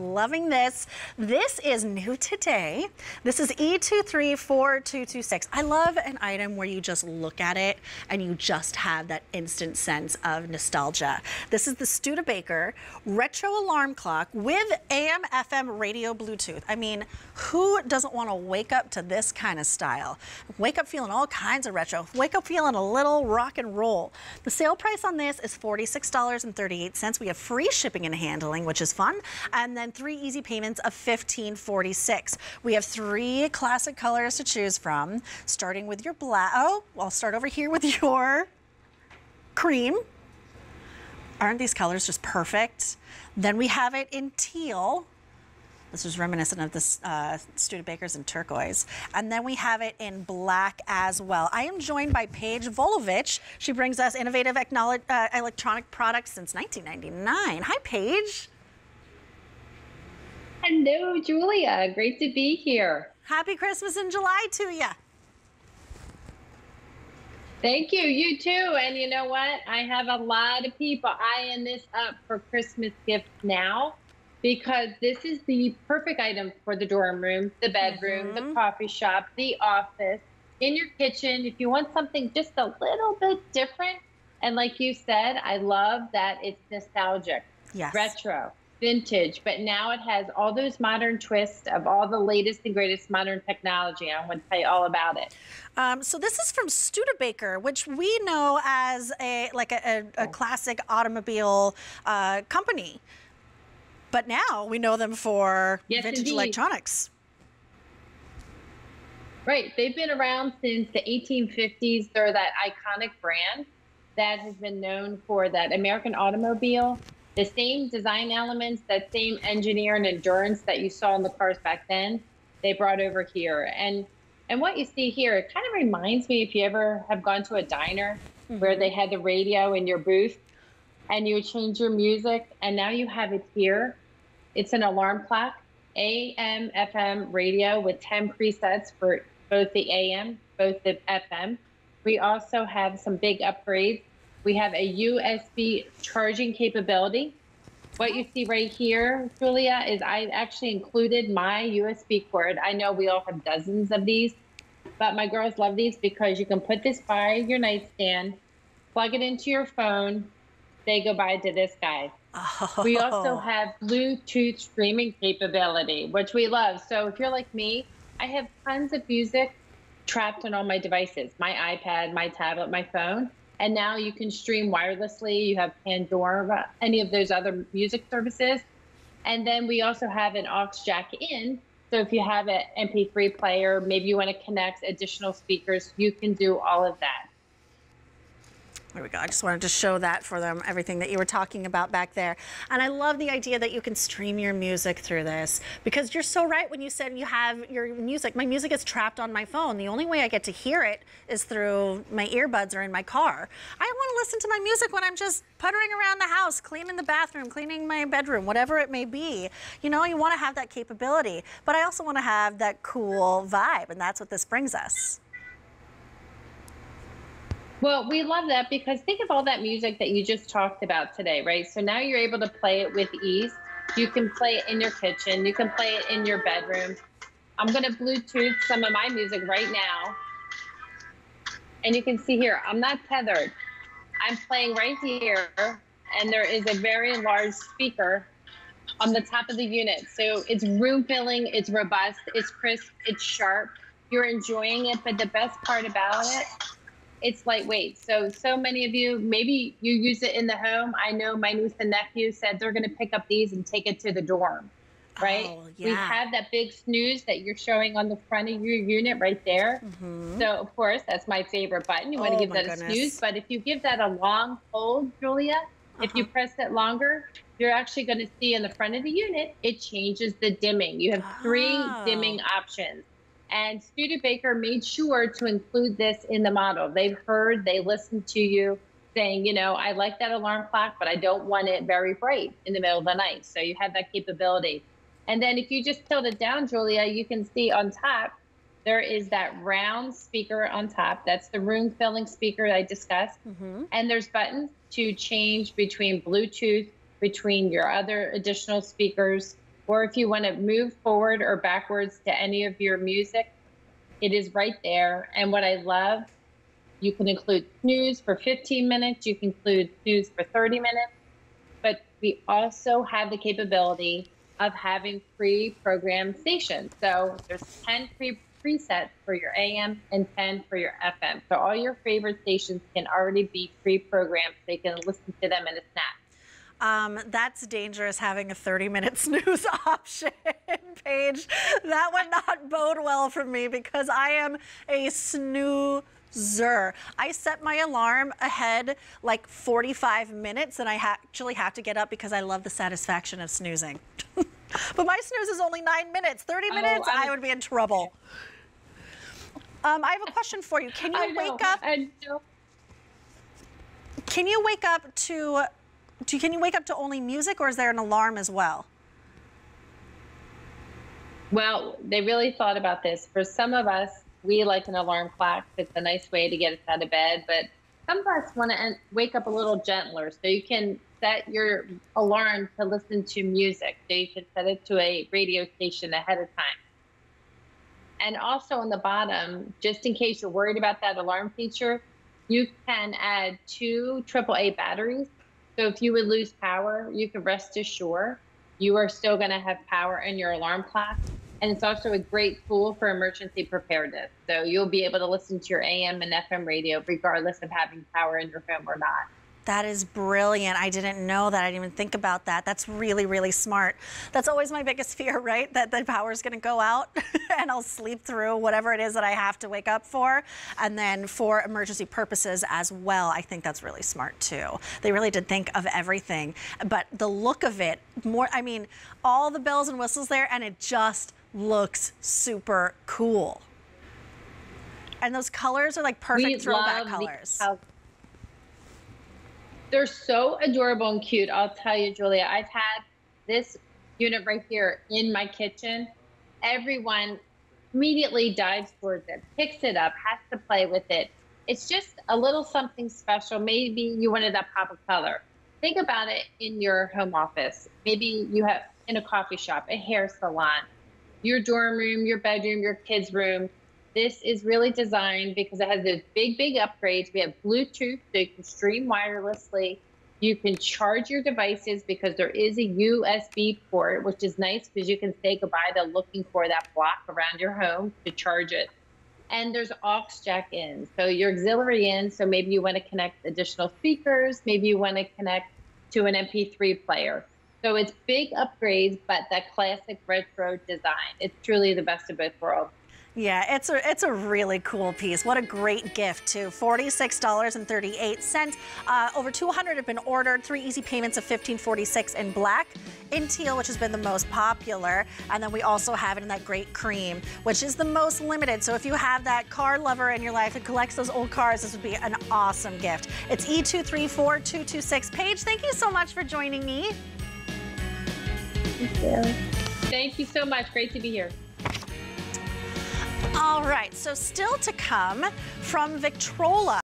Loving this. This is new today. This is E234226. I love an item where you just look at it and you just have that instant sense of nostalgia. This is the Studebaker retro alarm clock with AM FM radio Bluetooth. I mean, who doesn't want to wake up to this kind of style? Wake up feeling all kinds of retro. Wake up feeling a little rock and roll. The sale price on this is $46.38. We have free shipping and handling, which is fun. And then then three easy payments of $15.46. We have three classic colors to choose from, starting with your black. Oh, I'll start over here with your cream. Aren't these colors just perfect? Then we have it in teal. This is reminiscent of the uh, Studebakers in turquoise. And then we have it in black as well. I am joined by Paige Volovich. She brings us innovative uh, electronic products since 1999. Hi, Paige. Hello, Julia. Great to be here. Happy Christmas in July to you. Thank you. You too. And you know what? I have a lot of people eyeing this up for Christmas gifts now because this is the perfect item for the dorm room, the bedroom, mm-hmm. the coffee shop, the office, in your kitchen. If you want something just a little bit different, and like you said, I love that it's nostalgic, yes. retro vintage, but now it has all those modern twists of all the latest and greatest modern technology. I want to tell you all about it. Um, so this is from Studebaker, which we know as a like a, a, a classic automobile uh, company, but now we know them for yes, vintage indeed. electronics. Right, they've been around since the 1850s. They're that iconic brand that has been known for that American automobile the same design elements, that same engineer and endurance that you saw in the cars back then, they brought over here. And and what you see here, it kind of reminds me if you ever have gone to a diner mm-hmm. where they had the radio in your booth and you would change your music and now you have it here. It's an alarm clock, AM, FM radio with 10 presets for both the AM, both the FM. We also have some big upgrades we have a USB charging capability. What you see right here, Julia, is I've actually included my USB cord. I know we all have dozens of these, but my girls love these because you can put this by your nightstand, plug it into your phone, say goodbye to this guy. Oh. We also oh. have Bluetooth streaming capability, which we love. So if you're like me, I have tons of music trapped on all my devices my iPad, my tablet, my phone. And now you can stream wirelessly. You have Pandora, any of those other music services. And then we also have an aux jack in. So if you have an MP3 player, maybe you want to connect additional speakers, you can do all of that. There we go. I just wanted to show that for them, everything that you were talking about back there. And I love the idea that you can stream your music through this because you're so right when you said you have your music. My music is trapped on my phone. The only way I get to hear it is through my earbuds or in my car. I want to listen to my music when I'm just puttering around the house, cleaning the bathroom, cleaning my bedroom, whatever it may be. You know, you want to have that capability, but I also want to have that cool vibe, and that's what this brings us. Well, we love that because think of all that music that you just talked about today, right? So now you're able to play it with ease. You can play it in your kitchen, you can play it in your bedroom. I'm going to Bluetooth some of my music right now. And you can see here, I'm not tethered. I'm playing right here, and there is a very large speaker on the top of the unit. So it's room filling, it's robust, it's crisp, it's sharp. You're enjoying it, but the best part about it it's lightweight. So, so many of you, maybe you use it in the home. I know my niece and nephew said they're going to pick up these and take it to the dorm, right? Oh, yeah. We have that big snooze that you're showing on the front of your unit right there. Mm-hmm. So, of course, that's my favorite button. You want to oh, give that goodness. a snooze. But if you give that a long hold, Julia, uh-huh. if you uh-huh. press it longer, you're actually going to see in the front of the unit, it changes the dimming. You have three oh. dimming options. And Studebaker made sure to include this in the model. They've heard, they listened to you saying, you know, I like that alarm clock, but I don't want it very bright in the middle of the night. So you have that capability. And then if you just tilt it down, Julia, you can see on top, there is that round speaker on top. That's the room filling speaker I discussed. Mm-hmm. And there's buttons to change between Bluetooth, between your other additional speakers, or if you want to move forward or backwards to any of your music, it is right there. And what I love, you can include snooze for 15 minutes, you can include snooze for 30 minutes, but we also have the capability of having pre-programmed stations. So there's 10 pre presets for your AM and 10 for your FM. So all your favorite stations can already be pre-programmed. So you can listen to them in a snap. Um, that's dangerous having a 30 minute snooze option Paige. That would not bode well for me because I am a snoozer. I set my alarm ahead like 45 minutes and I ha actually have to get up because I love the satisfaction of snoozing. but my snooze is only nine minutes. 30 minutes, oh, I would be in trouble. Um, I have a question for you. Can you wake up? Can you wake up to do, can you wake up to only music or is there an alarm as well? Well, they really thought about this. For some of us, we like an alarm clock. It's a nice way to get us out of bed, but some of us want to wake up a little gentler. So you can set your alarm to listen to music. So you can set it to a radio station ahead of time. And also on the bottom, just in case you're worried about that alarm feature, you can add two AAA batteries so if you would lose power, you can rest assured you are still going to have power in your alarm clock. And it's also a great tool for emergency preparedness. So you'll be able to listen to your AM and FM radio regardless of having power in your home or not. That is brilliant. I didn't know that. I didn't even think about that. That's really, really smart. That's always my biggest fear, right? That the power is going to go out and I'll sleep through whatever it is that I have to wake up for. And then for emergency purposes as well, I think that's really smart too. They really did think of everything. But the look of it, more, I mean, all the bells and whistles there, and it just looks super cool. And those colors are like perfect we throwback colors. They're so adorable and cute. I'll tell you, Julia, I've had this unit right here in my kitchen. Everyone immediately dives towards it, picks it up, has to play with it. It's just a little something special. Maybe you wanted that pop of color. Think about it in your home office. Maybe you have in a coffee shop, a hair salon, your dorm room, your bedroom, your kids' room. This is really designed because it has those big, big upgrades. We have Bluetooth, so you can stream wirelessly. You can charge your devices because there is a USB port, which is nice because you can say goodbye to looking for that block around your home to charge it. And there's aux jack in, so your auxiliary in. So maybe you want to connect additional speakers. Maybe you want to connect to an MP3 player. So it's big upgrades, but that classic retro design. It's truly the best of both worlds. Yeah, it's a it's a really cool piece. What a great gift too. Forty-six dollars and thirty-eight cents. Uh, over 200 have been ordered. Three easy payments of 1546 in black, in teal, which has been the most popular, and then we also have it in that great cream, which is the most limited. So if you have that car lover in your life who collects those old cars, this would be an awesome gift. It's E234226. Paige, thank you so much for joining me. Thank you. Thank you so much. Great to be here. All right, so still to come from Victrola.